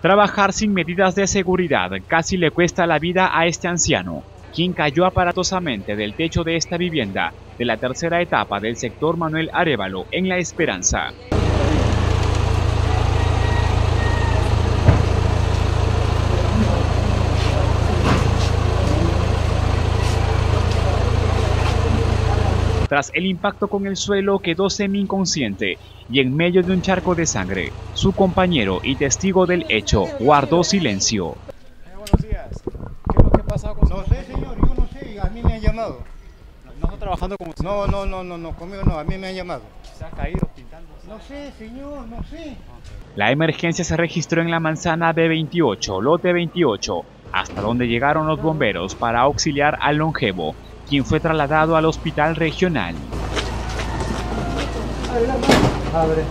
Trabajar sin medidas de seguridad casi le cuesta la vida a este anciano, quien cayó aparatosamente del techo de esta vivienda de la tercera etapa del sector Manuel Arevalo en La Esperanza. Tras el impacto con el suelo quedó semi-inconsciente y en medio de un charco de sangre, su compañero y testigo del hecho guardó silencio. Eh, buenos días. ¿Qué es lo que pasa con No sé, señor, yo no sé, a mí me han llamado. No está trabajando como usted. No, no, no, no, no, conmigo no, a mí me han llamado. Se ha caído pintando. No sé, señor, no sé. La emergencia se registró en la manzana B28, lote 28, hasta donde llegaron los bomberos para auxiliar al longevo, quien fue trasladado al hospital regional. Abre.